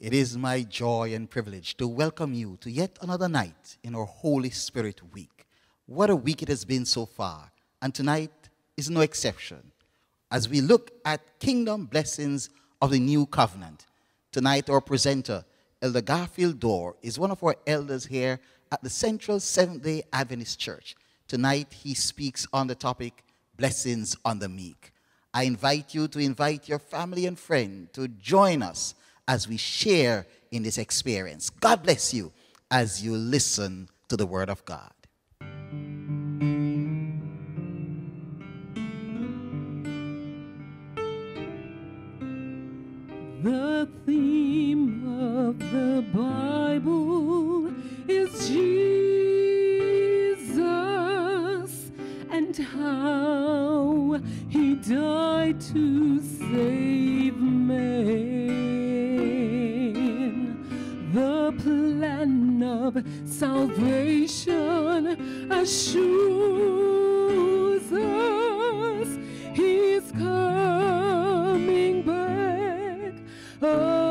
It is my joy and privilege to welcome you to yet another night in our Holy Spirit week. What a week it has been so far, and tonight is no exception. As we look at kingdom blessings of the new covenant, tonight our presenter, Elder Garfield Dorr, is one of our elders here at the Central Seventh day Adventist Church. Tonight he speaks on the topic Blessings on the Meek. I invite you to invite your family and friend to join us as we share in this experience. God bless you as you listen to the Word of God. The theme of the Bible is Jesus and how he died to save of salvation assures us he's coming back again.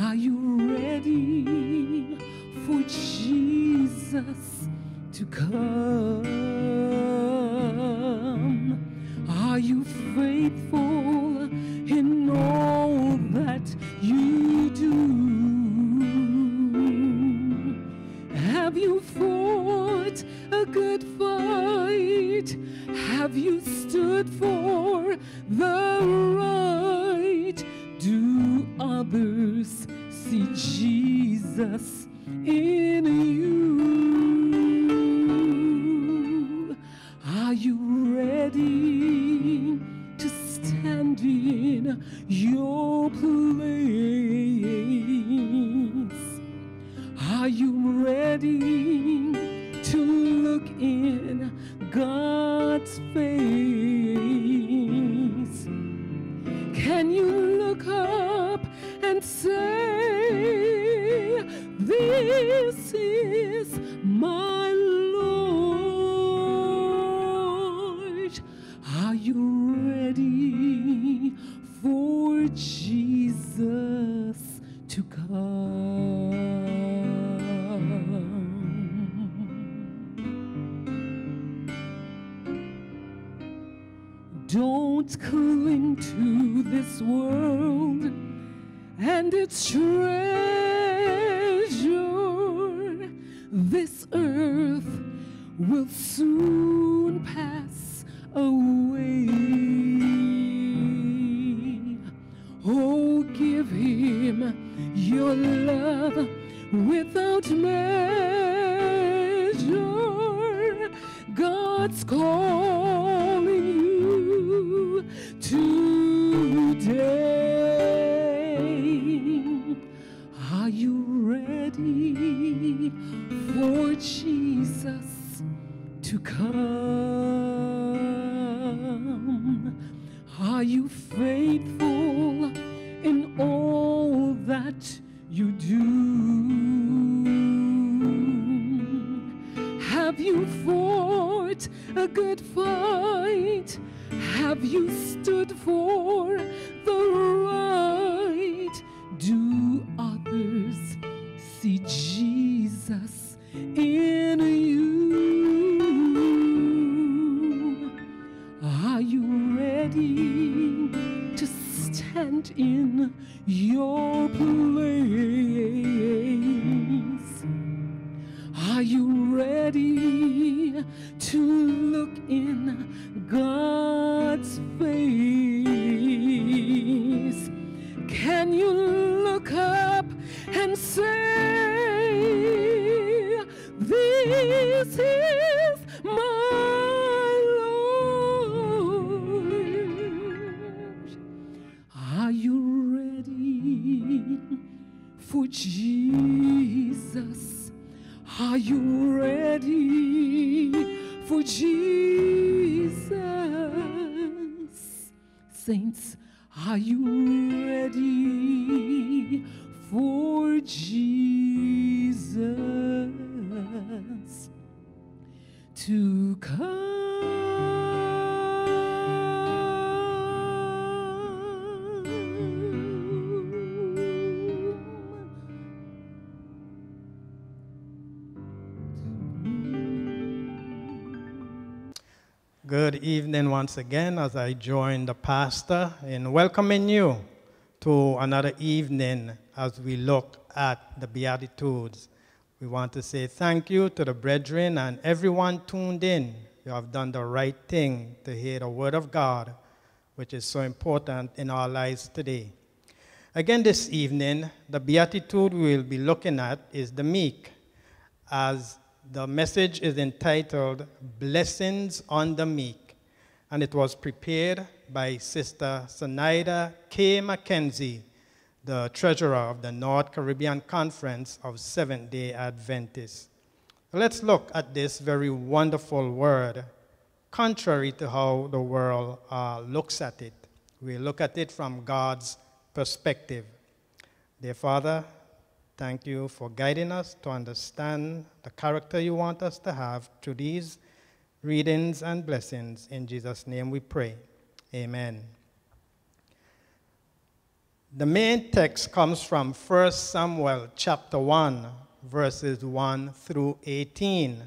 Are you ready for Jesus to come? Are you faithful This is my love without measure. God's calling for Jesus? Are you ready for Jesus? Saints, are you ready for Jesus to come? Evening once again as I join the pastor in welcoming you to another evening as we look at the Beatitudes. We want to say thank you to the brethren and everyone tuned in. You have done the right thing to hear the word of God, which is so important in our lives today. Again, this evening, the Beatitude we will be looking at is the meek, as the message is entitled Blessings on the Meek, and it was prepared by Sister Sonaida K. Mackenzie, the treasurer of the North Caribbean Conference of Seventh day Adventists. Let's look at this very wonderful word, contrary to how the world uh, looks at it. We look at it from God's perspective. Dear Father, Thank you for guiding us to understand the character you want us to have through these readings and blessings. In Jesus' name we pray. Amen. The main text comes from 1 Samuel chapter 1, verses 1 through 18.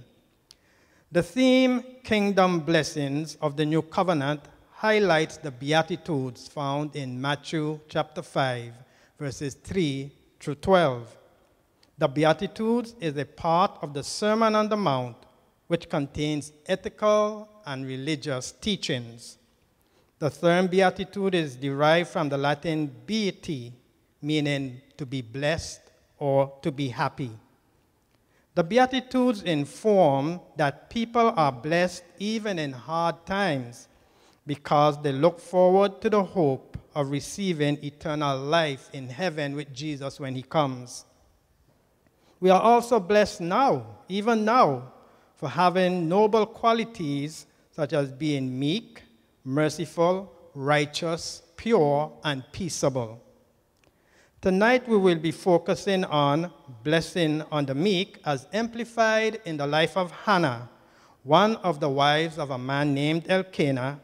The theme, Kingdom Blessings of the New Covenant, highlights the Beatitudes found in Matthew chapter 5, verses 3 through 12. The Beatitudes is a part of the Sermon on the Mount, which contains ethical and religious teachings. The term beatitude is derived from the Latin beati, meaning to be blessed or to be happy. The Beatitudes inform that people are blessed even in hard times because they look forward to the hope of receiving eternal life in heaven with Jesus when he comes. We are also blessed now, even now, for having noble qualities such as being meek, merciful, righteous, pure, and peaceable. Tonight we will be focusing on blessing on the meek as amplified in the life of Hannah, one of the wives of a man named Elkanah,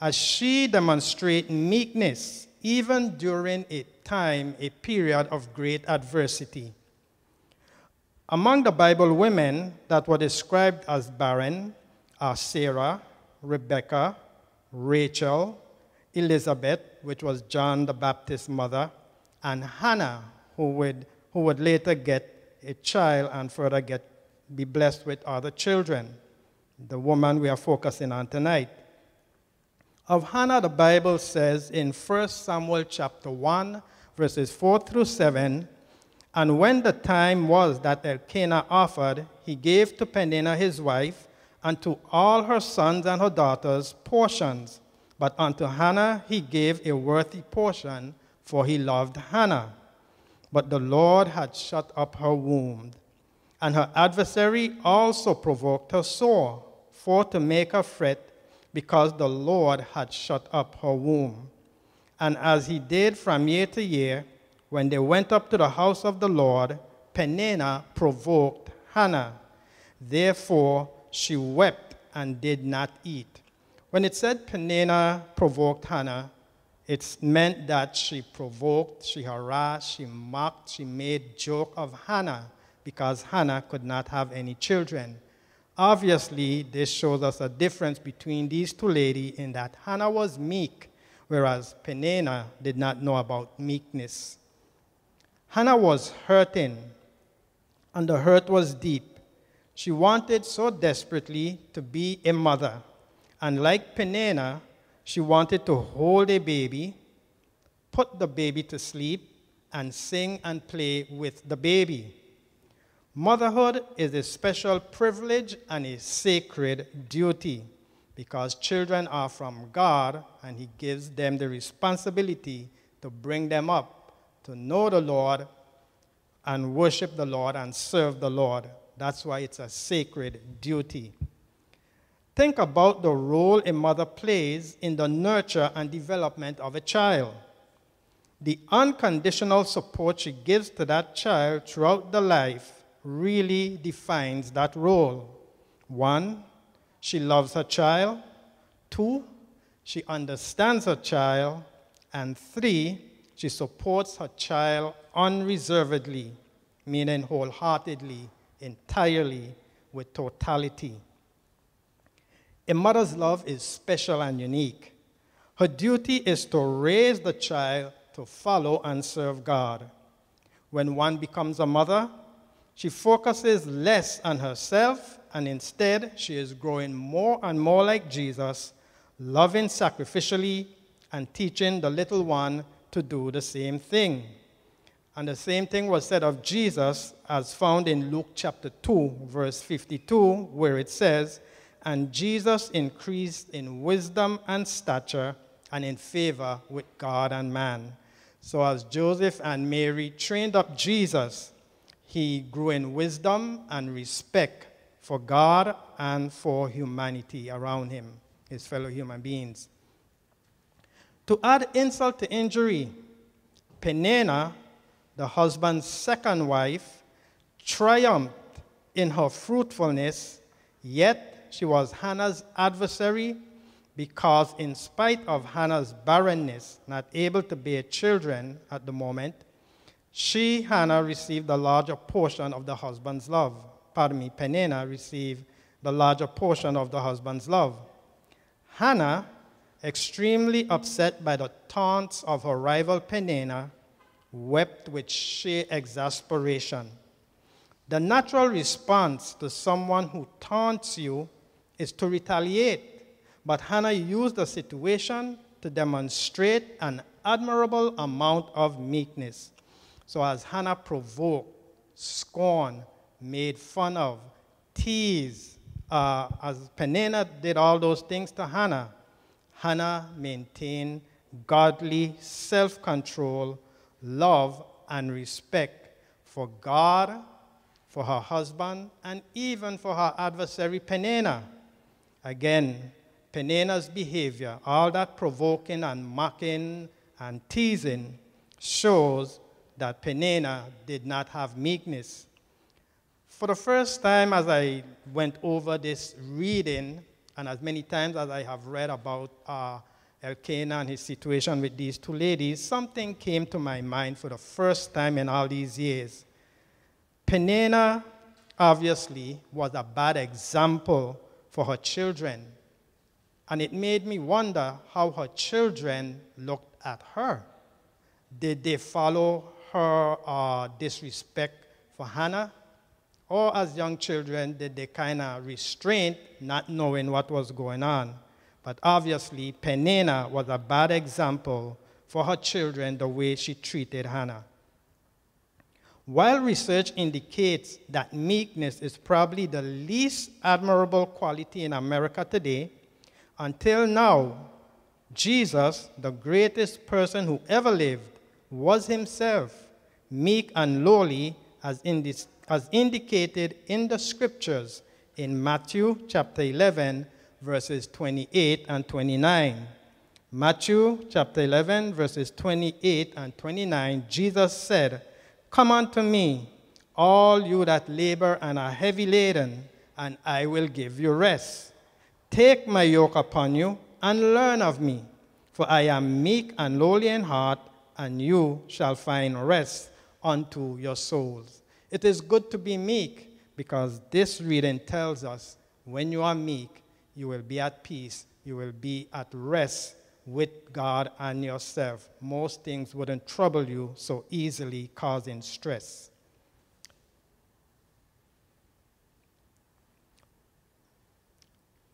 as she demonstrates meekness even during a time, a period of great adversity. Among the Bible women that were described as barren are Sarah, Rebecca, Rachel, Elizabeth, which was John the Baptist's mother, and Hannah, who would, who would later get a child and further get, be blessed with other children. The woman we are focusing on tonight. Of Hannah, the Bible says in 1 Samuel chapter 1, verses 4 through 7, and when the time was that Elkanah offered, he gave to Peninnah his wife, and to all her sons and her daughters portions. But unto Hannah he gave a worthy portion, for he loved Hannah. But the Lord had shut up her womb. And her adversary also provoked her sore, for to make her fret, because the Lord had shut up her womb. And as he did from year to year, when they went up to the house of the Lord, Peninnah provoked Hannah. Therefore, she wept and did not eat. When it said Peninnah provoked Hannah, it meant that she provoked, she harassed, she mocked, she made joke of Hannah because Hannah could not have any children. Obviously, this shows us a difference between these two ladies in that Hannah was meek, whereas Peninnah did not know about meekness. Hannah was hurting, and the hurt was deep. She wanted so desperately to be a mother. And like Peninnah, she wanted to hold a baby, put the baby to sleep, and sing and play with the baby. Motherhood is a special privilege and a sacred duty because children are from God and He gives them the responsibility to bring them up to know the Lord and worship the Lord and serve the Lord. That's why it's a sacred duty. Think about the role a mother plays in the nurture and development of a child. The unconditional support she gives to that child throughout the life really defines that role. One, she loves her child. Two, she understands her child. And three, she supports her child unreservedly, meaning wholeheartedly, entirely, with totality. A mother's love is special and unique. Her duty is to raise the child to follow and serve God. When one becomes a mother, she focuses less on herself and instead she is growing more and more like Jesus, loving sacrificially and teaching the little one to do the same thing. And the same thing was said of Jesus as found in Luke chapter 2, verse 52, where it says, And Jesus increased in wisdom and stature and in favor with God and man. So, as Joseph and Mary trained up Jesus, he grew in wisdom and respect for God and for humanity around him, his fellow human beings. To add insult to injury, Peninnah, the husband's second wife, triumphed in her fruitfulness, yet she was Hannah's adversary because, in spite of Hannah's barrenness, not able to bear children at the moment, she, Hannah, received a larger portion of the husband's love. Pardon me, Peninnah received the larger portion of the husband's love. Hannah, extremely upset by the taunts of her rival Peninnah, wept with sheer exasperation. The natural response to someone who taunts you is to retaliate. But Hannah used the situation to demonstrate an admirable amount of meekness. So, as Hannah provoked, scorned, made fun of, teased, uh, as Peninnah did all those things to Hannah, Hannah maintained godly self control, love, and respect for God, for her husband, and even for her adversary Peninnah. Again, Peninnah's behavior, all that provoking and mocking and teasing, shows that Peninnah did not have meekness. For the first time, as I went over this reading, and as many times as I have read about uh, Elkanah and his situation with these two ladies, something came to my mind for the first time in all these years. Peninnah obviously was a bad example for her children and it made me wonder how her children looked at her. Did they follow her uh, disrespect for Hannah? Or as young children, did they kind of restrain, not knowing what was going on? But obviously, Peninnah was a bad example for her children the way she treated Hannah. While research indicates that meekness is probably the least admirable quality in America today, until now, Jesus, the greatest person who ever lived, was himself meek and lowly as, in this, as indicated in the scriptures in Matthew chapter 11, verses 28 and 29. Matthew chapter 11, verses 28 and 29, Jesus said, Come unto me, all you that labor and are heavy laden, and I will give you rest. Take my yoke upon you and learn of me, for I am meek and lowly in heart, and you shall find rest unto your souls. It is good to be meek because this reading tells us when you are meek, you will be at peace, you will be at rest with God and yourself. Most things wouldn't trouble you so easily, causing stress.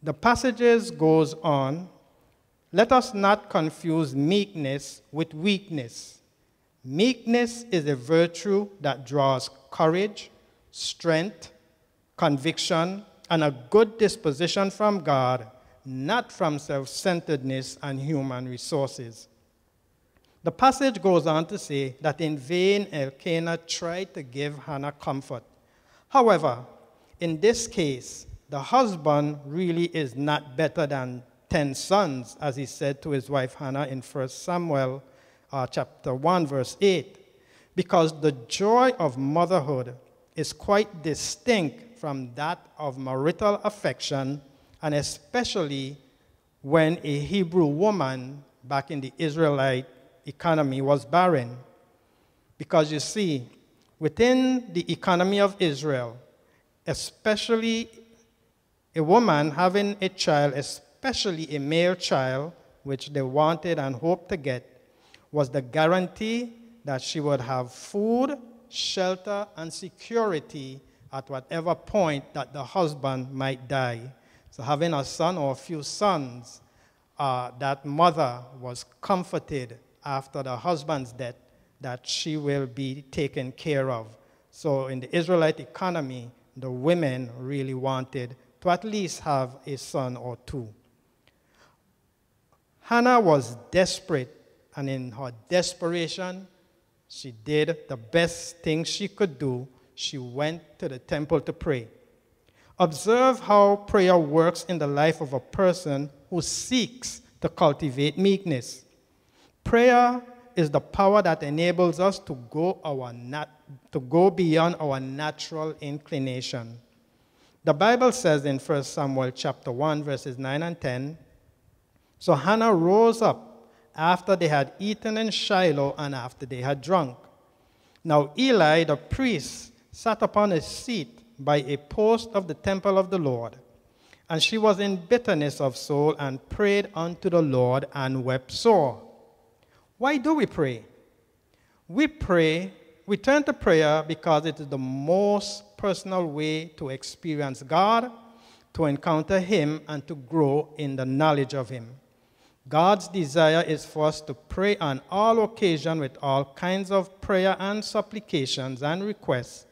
The passages goes on. Let us not confuse meekness with weakness. Meekness is a virtue that draws courage, strength, conviction, and a good disposition from God, not from self centeredness and human resources. The passage goes on to say that in vain Elkanah tried to give Hannah comfort. However, in this case, the husband really is not better than 10 sons, as he said to his wife Hannah in 1 Samuel uh, chapter 1, verse 8, because the joy of motherhood is quite distinct from that of marital affection, and especially when a Hebrew woman back in the Israelite economy was barren. Because you see, within the economy of Israel, especially A woman having a child, especially a male child, which they wanted and hoped to get, was the guarantee that she would have food, shelter, and security at whatever point that the husband might die. So, having a son or a few sons, uh, that mother was comforted after the husband's death that she will be taken care of. So, in the Israelite economy, the women really wanted to at least have a son or two. Hannah was desperate, and in her desperation, she did the best thing she could do. She went to the temple to pray. Observe how prayer works in the life of a person who seeks to cultivate meekness. Prayer is the power that enables us to go, our nat- to go beyond our natural inclination. The Bible says in 1 Samuel chapter 1 verses 9 and 10, so Hannah rose up after they had eaten in Shiloh and after they had drunk. Now Eli the priest sat upon a seat by a post of the temple of the Lord. And she was in bitterness of soul and prayed unto the Lord and wept sore. Why do we pray? We pray, we turn to prayer because it is the most personal way to experience God, to encounter Him, and to grow in the knowledge of Him. God's desire is for us to pray on all occasions with all kinds of prayer and supplications and requests,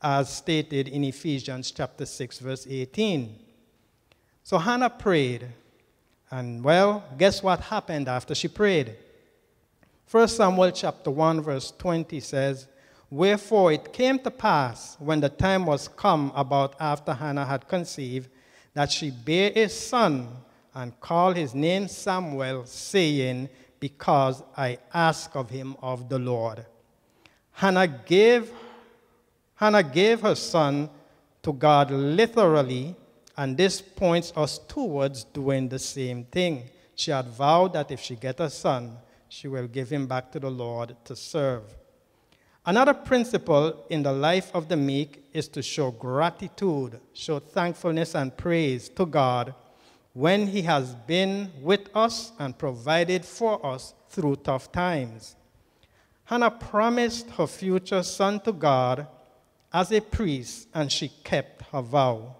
as stated in Ephesians chapter 6, verse 18. So Hannah prayed, and well, guess what happened after she prayed? 1 Samuel chapter 1, verse 20 says, Wherefore it came to pass, when the time was come about after Hannah had conceived, that she bare a son, and called his name Samuel, saying, Because I ask of him of the Lord. Hannah gave, Hannah gave her son to God literally, and this points us towards doing the same thing. She had vowed that if she get a son, she will give him back to the Lord to serve. Another principle in the life of the meek is to show gratitude, show thankfulness and praise to God when He has been with us and provided for us through tough times. Hannah promised her future son to God as a priest, and she kept her vow.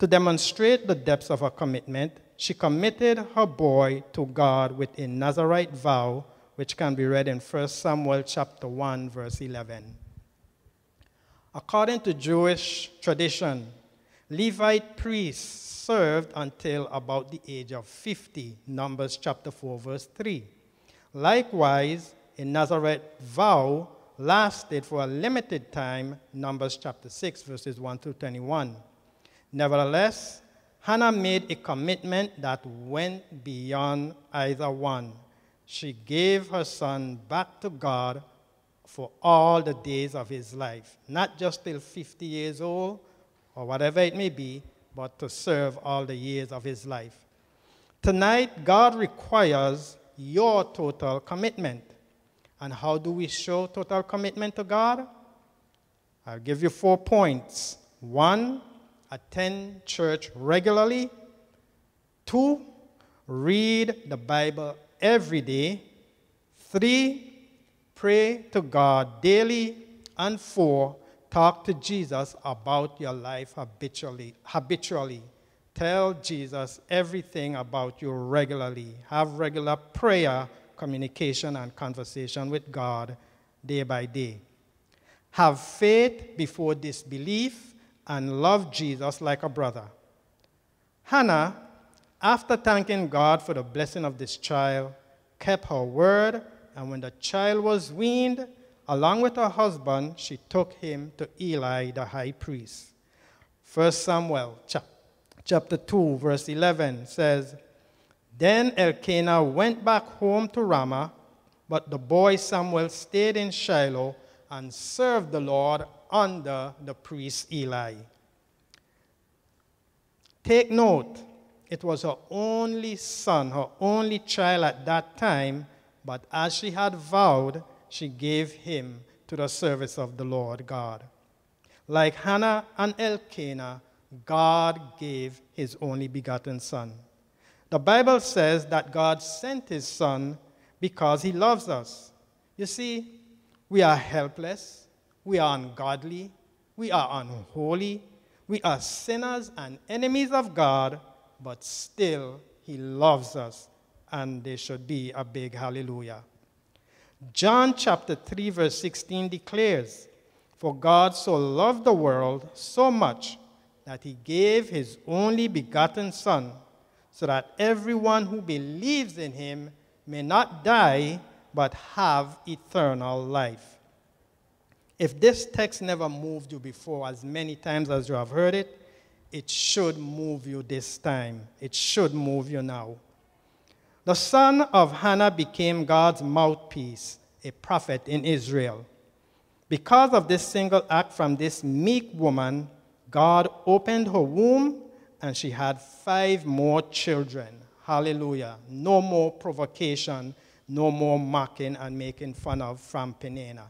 To demonstrate the depths of her commitment, she committed her boy to God with a Nazarite vow which can be read in 1 Samuel chapter 1 verse 11. According to Jewish tradition, Levite priests served until about the age of 50, Numbers chapter 4 verse 3. Likewise, a Nazarite vow lasted for a limited time, Numbers chapter 6 verses 1 through 21. Nevertheless, Hannah made a commitment that went beyond either one she gave her son back to God for all the days of his life, not just till 50 years old or whatever it may be, but to serve all the years of his life. Tonight, God requires your total commitment. And how do we show total commitment to God? I'll give you four points. One, attend church regularly. Two, read the Bible every day. Three, pray to God daily. And four, talk to Jesus about your life habitually. habitually. Tell Jesus everything about you regularly. Have regular prayer, communication, and conversation with God day by day. Have faith before disbelief and love Jesus like a brother. Hannah after thanking God for the blessing of this child, kept her word, and when the child was weaned, along with her husband, she took him to Eli the high priest. 1 Samuel chapter 2, verse 11 says, Then Elkanah went back home to Ramah, but the boy Samuel stayed in Shiloh and served the Lord under the priest Eli. Take note, it was her only son, her only child at that time, but as she had vowed, she gave him to the service of the Lord God. Like Hannah and Elkanah, God gave his only begotten Son. The Bible says that God sent his Son because he loves us. You see, we are helpless, we are ungodly, we are unholy, we are sinners and enemies of God, but still he loves us, and there should be a big hallelujah. John chapter 3, verse 16 declares, For God so loved the world so much that he gave his only begotten Son, so that everyone who believes in him may not die, but have eternal life. If this text never moved you before, as many times as you have heard it, it should move you this time. It should move you now. The son of Hannah became God's mouthpiece, a prophet in Israel. Because of this single act from this meek woman, God opened her womb and she had five more children. Hallelujah. No more provocation, no more mocking and making fun of from Peninnah.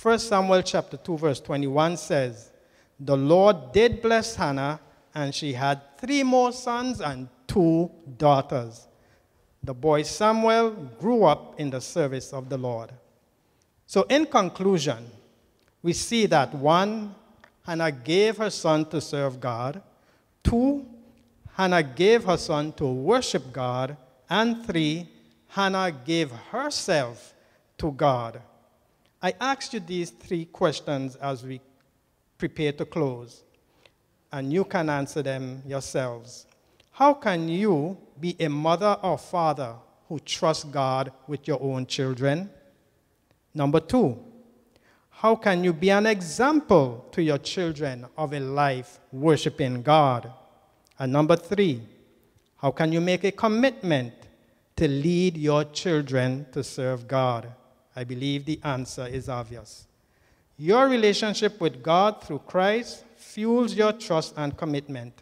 1 Samuel chapter 2 verse 21 says, "The Lord did bless Hannah, and she had three more sons and two daughters." The boy Samuel grew up in the service of the Lord. So, in conclusion, we see that one, Hannah gave her son to serve God, two, Hannah gave her son to worship God, and three, Hannah gave herself to God. I asked you these three questions as we prepare to close, and you can answer them yourselves. How can you be a mother or father who trusts God with your own children? Number two, how can you be an example to your children of a life worshiping God? And number three, how can you make a commitment to lead your children to serve God? I believe the answer is obvious. Your relationship with God through Christ fuels your trust and commitment.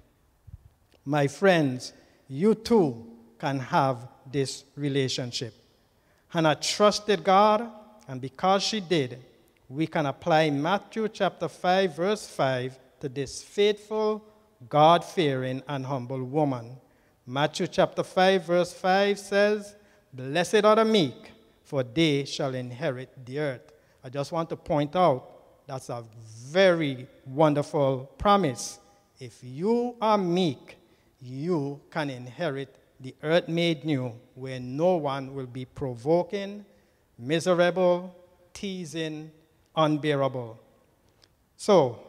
My friends, you too can have this relationship. Hannah trusted God, and because she did, we can apply Matthew chapter 5, verse 5 to this faithful, God fearing, and humble woman. Matthew chapter 5, verse 5 says, Blessed are the meek, for they shall inherit the earth. I just want to point out that's a very wonderful promise. If you are meek, you can inherit the earth made new, where no one will be provoking, miserable, teasing, unbearable. So,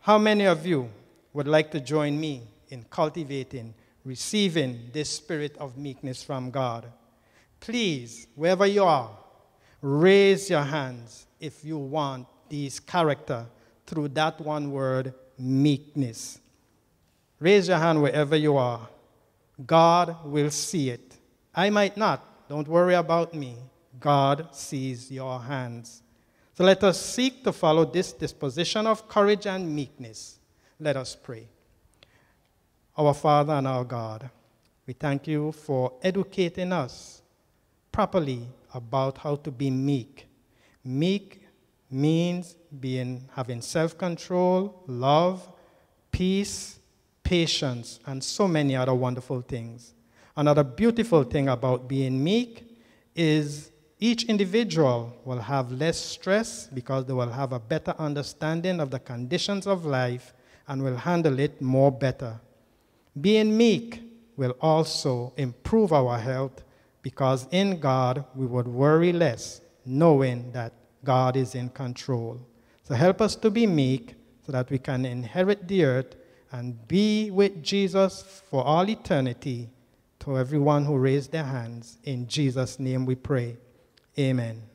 how many of you would like to join me in cultivating, receiving this spirit of meekness from God? Please, wherever you are, raise your hands if you want this character through that one word, meekness. Raise your hand wherever you are. God will see it. I might not. Don't worry about me. God sees your hands. So let us seek to follow this disposition of courage and meekness. Let us pray. Our Father and our God, we thank you for educating us properly about how to be meek. Meek means being having self-control, love, peace, patience, and so many other wonderful things. Another beautiful thing about being meek is each individual will have less stress because they will have a better understanding of the conditions of life and will handle it more better. Being meek will also improve our health because in God we would worry less, knowing that God is in control. So help us to be meek so that we can inherit the earth and be with Jesus for all eternity. To everyone who raised their hands, in Jesus' name we pray. Amen.